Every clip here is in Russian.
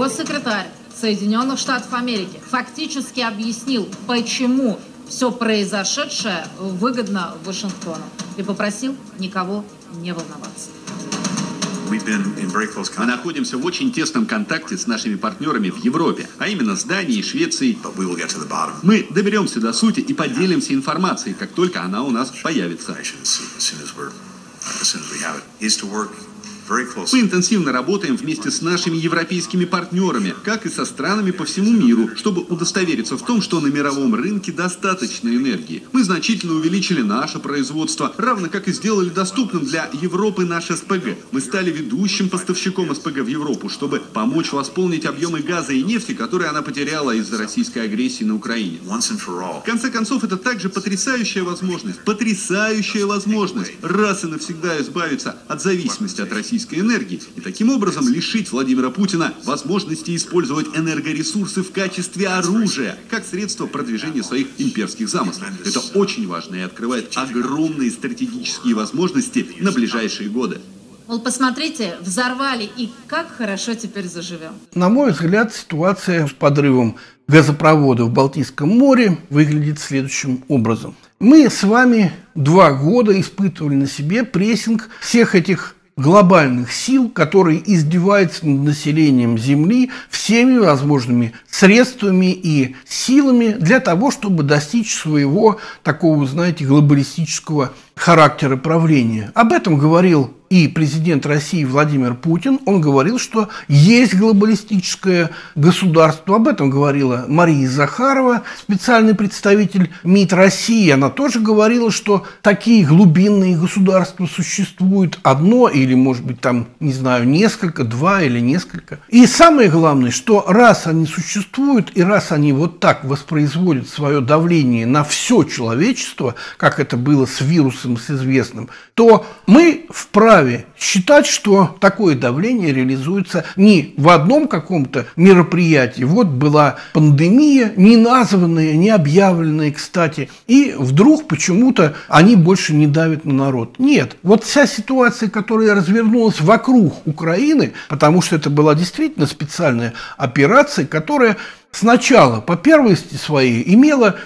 госсекретарь Соединенных Штатов Америки фактически объяснил, почему все произошедшее выгодно Вашингтону и попросил никого не волноваться. Мы находимся в очень тесном контакте с нашими партнерами в Европе, а именно с Данией, Швецией. Мы доберемся до сути и поделимся информацией, как только она у нас появится. Мы интенсивно работаем вместе с нашими европейскими партнерами, как и со странами по всему миру, чтобы удостовериться в том, что на мировом рынке достаточно энергии. Мы значительно увеличили наше производство, равно как и сделали доступным для Европы наш СПГ. Мы стали ведущим поставщиком СПГ в Европу, чтобы помочь восполнить объемы газа и нефти, которые она потеряла из-за российской агрессии на Украине. В конце концов, это также потрясающая возможность, потрясающая возможность раз и навсегда избавиться от зависимости от России российской энергии и таким образом лишить Владимира Путина возможности использовать энергоресурсы в качестве оружия, как средство продвижения своих имперских замыслов. Это очень важно и открывает огромные стратегические возможности на ближайшие годы. Мол, посмотрите, взорвали, и как хорошо теперь заживем. На мой взгляд, ситуация с подрывом газопровода в Балтийском море выглядит следующим образом. Мы с вами два года испытывали на себе прессинг всех этих глобальных сил, которые издеваются над населением Земли всеми возможными средствами и силами для того, чтобы достичь своего такого, знаете, глобалистического характера правления. Об этом говорил и президент России Владимир Путин, он говорил, что есть глобалистическое государство. Об этом говорила Мария Захарова, специальный представитель МИД России. Она тоже говорила, что такие глубинные государства существуют одно или, может быть, там, не знаю, несколько, два или несколько. И самое главное, что раз они существуют и раз они вот так воспроизводят свое давление на все человечество, как это было с вирусом, с известным, то мы вправе вправе считать, что такое давление реализуется не в одном каком-то мероприятии. Вот была пандемия, не названная, не объявленная, кстати, и вдруг почему-то они больше не давят на народ. Нет, вот вся ситуация, которая развернулась вокруг Украины, потому что это была действительно специальная операция, которая сначала по первости своей имела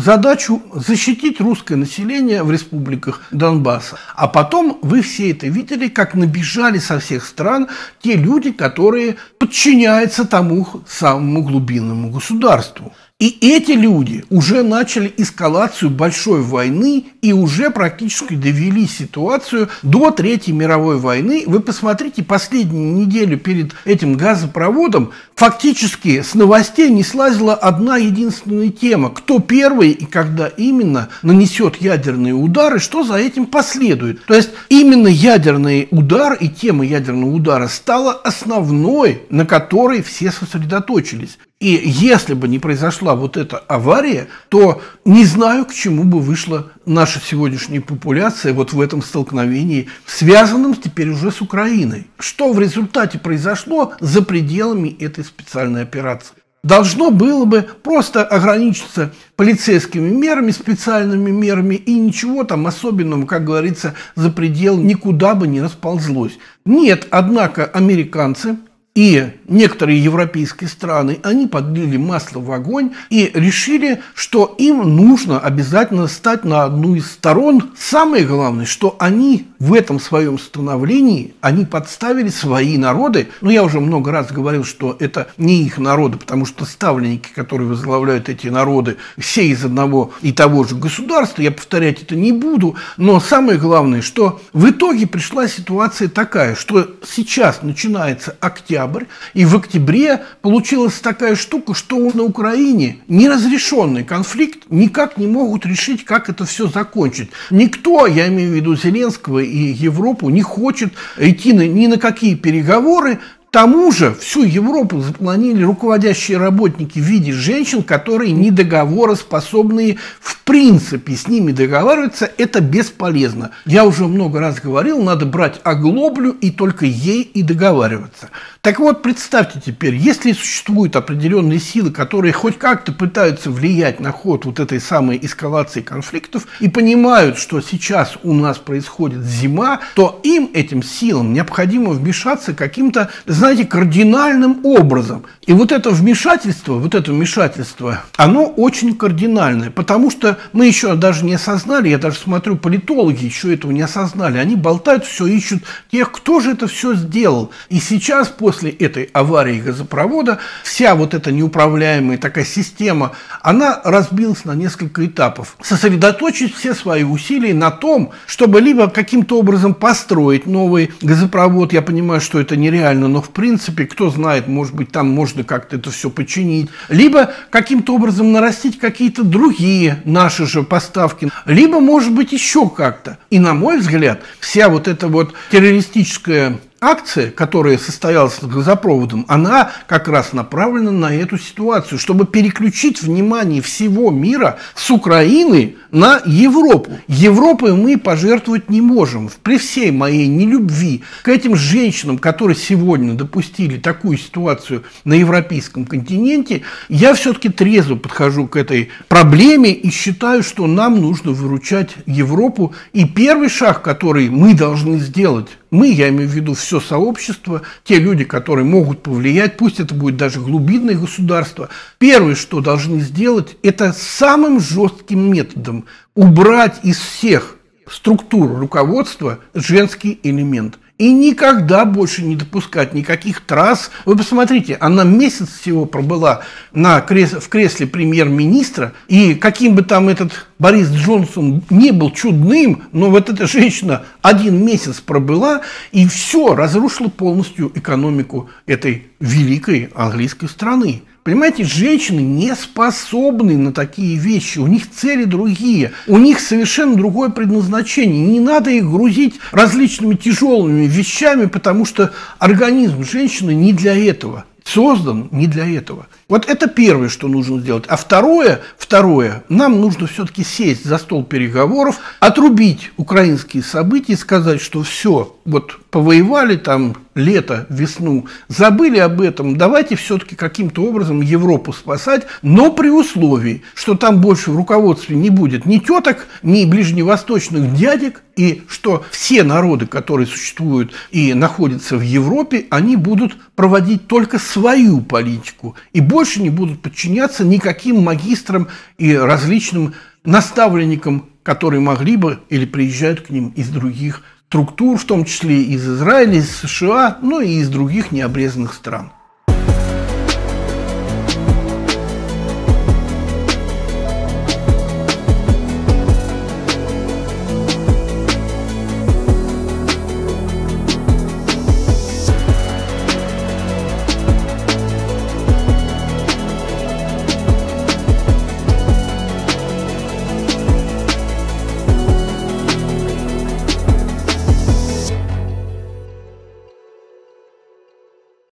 задачу защитить русское население в республиках Донбасса. А потом вы все это видели, как набежали со всех стран те люди, которые подчиняются тому самому глубинному государству. И эти люди уже начали эскалацию большой войны и уже практически довели ситуацию до Третьей мировой войны. Вы посмотрите, последнюю неделю перед этим газопроводом фактически с новостей не слазила одна единственная тема. Кто первый и когда именно нанесет ядерные удары, что за этим последует. То есть именно ядерный удар и тема ядерного удара стала основной, на которой все сосредоточились. И если бы не произошла вот эта авария, то не знаю, к чему бы вышла наша сегодняшняя популяция вот в этом столкновении, связанном теперь уже с Украиной. Что в результате произошло за пределами этой специальной операции? Должно было бы просто ограничиться полицейскими мерами, специальными мерами, и ничего там особенного, как говорится, за предел никуда бы не расползлось. Нет, однако американцы и некоторые европейские страны, они подлили масло в огонь и решили, что им нужно обязательно стать на одну из сторон. Самое главное, что они в этом своем становлении, они подставили свои народы. Но я уже много раз говорил, что это не их народы, потому что ставленники, которые возглавляют эти народы, все из одного и того же государства, я повторять это не буду. Но самое главное, что в итоге пришла ситуация такая, что сейчас начинается октябрь, и в октябре получилась такая штука, что на Украине неразрешенный конфликт никак не могут решить, как это все закончить. Никто, я имею в виду Зеленского и Европу, не хочет идти на, ни на какие переговоры, тому же всю Европу запланили руководящие работники в виде женщин, которые недоговороспособные в принципе. С ними договариваться это бесполезно. Я уже много раз говорил, надо брать оглоблю и только ей и договариваться. Так вот, представьте теперь, если существуют определенные силы, которые хоть как-то пытаются влиять на ход вот этой самой эскалации конфликтов и понимают, что сейчас у нас происходит зима, то им, этим силам, необходимо вмешаться каким-то, знаете, кардинальным образом. И вот это вмешательство, вот это вмешательство, оно очень кардинальное, потому что мы еще даже не осознали, я даже смотрю, политологи еще этого не осознали, они болтают все, ищут тех, кто же это все сделал. И сейчас, после этой аварии газопровода, вся вот эта неуправляемая такая система, она разбилась на несколько этапов. Сосредоточить все свои усилия на том, чтобы либо каким-то образом построить новый газопровод, я понимаю, что это нереально, но в принципе, кто знает, может быть, там можно как-то это все починить, либо каким-то образом нарастить какие-то другие наши же поставки, либо, может быть, еще как-то. И, на мой взгляд, вся вот эта вот террористическая акция, которая состоялась с газопроводом, она как раз направлена на эту ситуацию, чтобы переключить внимание всего мира с Украины на Европу. Европой мы пожертвовать не можем. При всей моей нелюбви к этим женщинам, которые сегодня допустили такую ситуацию на европейском континенте, я все-таки трезво подхожу к этой проблеме и считаю, что нам нужно выручать Европу. И первый шаг, который мы должны сделать, мы, я имею в виду все сообщество, те люди, которые могут повлиять, пусть это будет даже глубинное государство, первое, что должны сделать, это самым жестким методом убрать из всех структур руководства женский элемент – и никогда больше не допускать никаких трасс. Вы посмотрите, она месяц всего пробыла на крес... в кресле премьер-министра, и каким бы там этот Борис Джонсон не был чудным, но вот эта женщина один месяц пробыла, и все, разрушила полностью экономику этой великой английской страны. Понимаете, женщины не способны на такие вещи, у них цели другие, у них совершенно другое предназначение. Не надо их грузить различными тяжелыми вещами, потому что организм женщины не для этого создан не для этого. Вот это первое, что нужно сделать. А второе, второе, нам нужно все-таки сесть за стол переговоров, отрубить украинские события и сказать, что все, вот повоевали там лето, весну, забыли об этом, давайте все-таки каким-то образом Европу спасать, но при условии, что там больше в руководстве не будет ни теток, ни ближневосточных дядек, и что все народы, которые существуют и находятся в Европе, они будут проводить только свою политику и больше не будут подчиняться никаким магистрам и различным наставленникам, которые могли бы или приезжают к ним из других структур, в том числе из Израиля, из США, но и из других необрезанных стран.